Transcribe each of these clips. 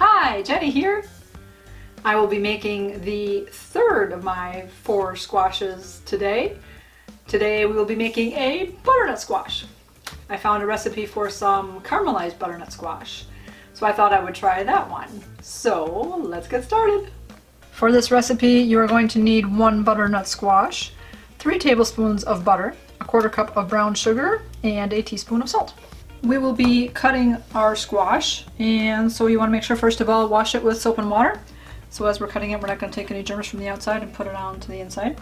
Hi, Jenny here. I will be making the third of my four squashes today. Today we will be making a butternut squash. I found a recipe for some caramelized butternut squash, so I thought I would try that one. So let's get started. For this recipe you are going to need one butternut squash, three tablespoons of butter, a quarter cup of brown sugar, and a teaspoon of salt. We will be cutting our squash and so you want to make sure first of all wash it with soap and water. So as we're cutting it we're not going to take any germs from the outside and put it on to the inside.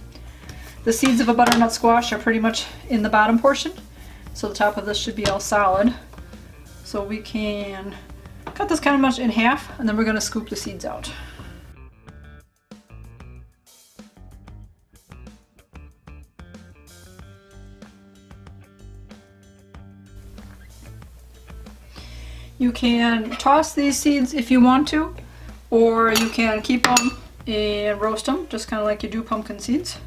The seeds of a butternut squash are pretty much in the bottom portion so the top of this should be all solid. So we can cut this kind of much in half and then we're going to scoop the seeds out. You can toss these seeds if you want to, or you can keep them and roast them, just kind of like you do pumpkin seeds.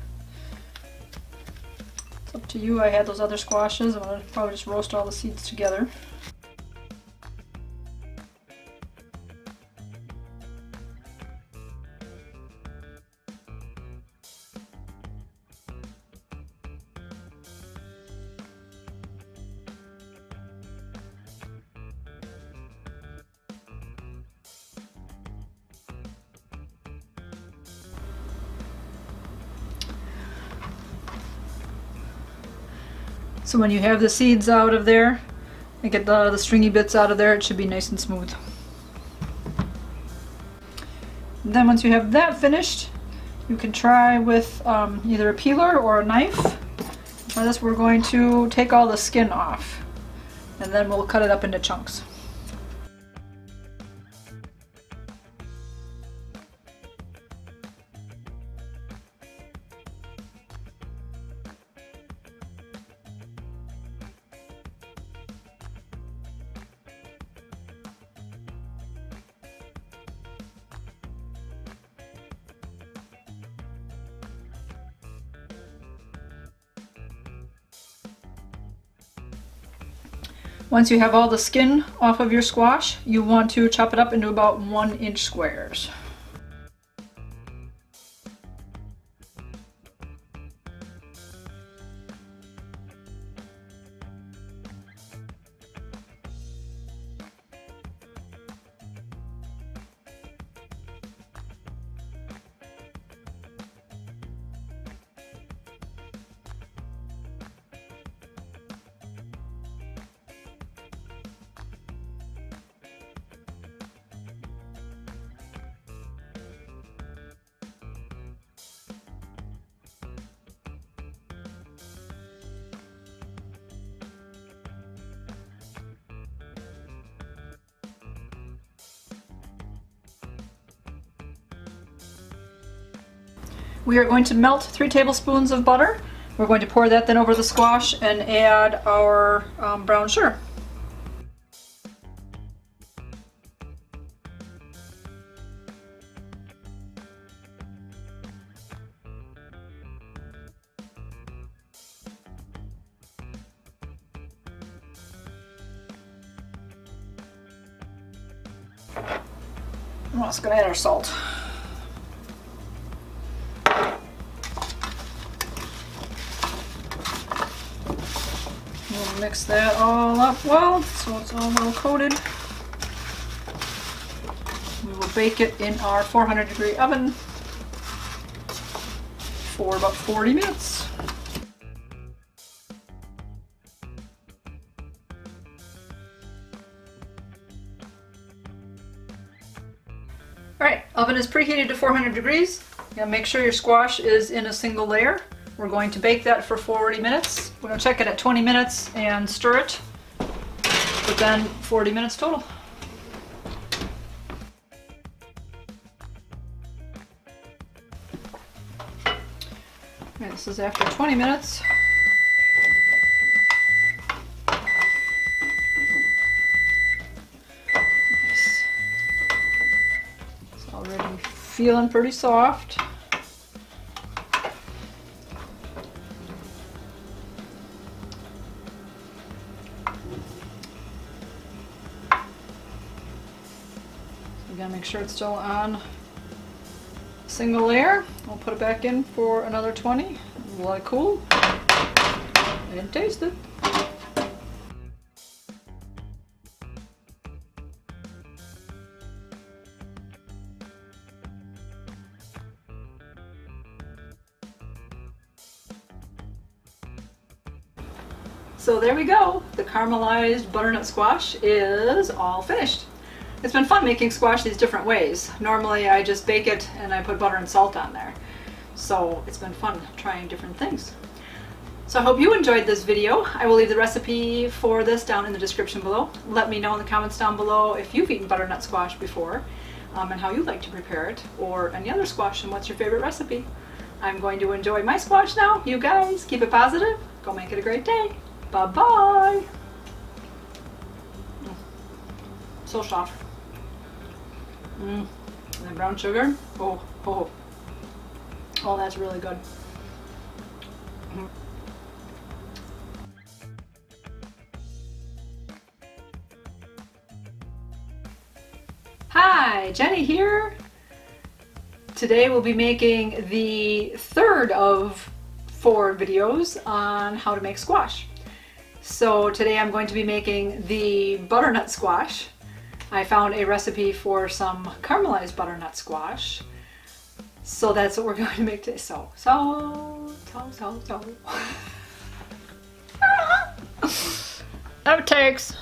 It's up to you. I had those other squashes. I'm going to probably just roast all the seeds together. So when you have the seeds out of there and get the, the stringy bits out of there, it should be nice and smooth. Then once you have that finished, you can try with um, either a peeler or a knife. For this we're going to take all the skin off and then we'll cut it up into chunks. Once you have all the skin off of your squash, you want to chop it up into about one inch squares. We are going to melt three tablespoons of butter. We're going to pour that then over the squash and add our um, brown sugar. I'm also going to add our salt. Mix that all up well so it's all well coated. We will bake it in our 400 degree oven for about 40 minutes. Alright, oven is preheated to 400 degrees. You make sure your squash is in a single layer. We're going to bake that for 40 minutes. We're to check it at 20 minutes and stir it, but then 40 minutes total. Right, this is after 20 minutes. Nice. It's already feeling pretty soft. Gotta make sure it's still on single layer. We'll put it back in for another 20. Let it cool and taste it. So there we go. The caramelized butternut squash is all finished. It's been fun making squash these different ways. Normally I just bake it and I put butter and salt on there. So it's been fun trying different things. So I hope you enjoyed this video. I will leave the recipe for this down in the description below. Let me know in the comments down below if you've eaten butternut squash before um, and how you like to prepare it or any other squash and what's your favorite recipe. I'm going to enjoy my squash now. You guys keep it positive. Go make it a great day. Bye bye. So soft. Mmm. And brown sugar. Oh, oh. Oh, that's really good. Mm. Hi, Jenny here. Today we'll be making the third of four videos on how to make squash. So today I'm going to be making the butternut squash. I found a recipe for some caramelized butternut squash. So that's what we're going to make today. So, so, so, so, so. Outtakes.